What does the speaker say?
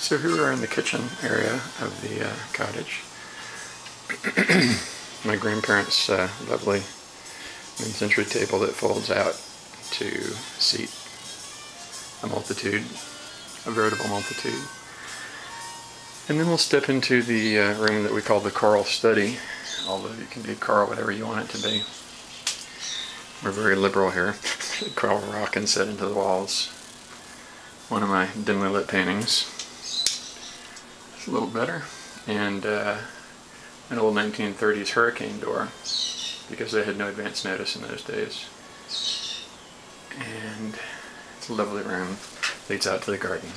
So here we are in the kitchen area of the uh, cottage. My grandparents' uh, lovely mid-century table that folds out to seat a multitude, a veritable multitude. And then we'll step into the uh, room that we call the Coral study, although you can be Carl whatever you want it to be. We're very liberal here. Coral rock inset into the walls. One of my dimly lit paintings. It's a little better. And uh, an old 1930s hurricane door, because they had no advance notice in those days. And it's a lovely room. Leads out to the garden.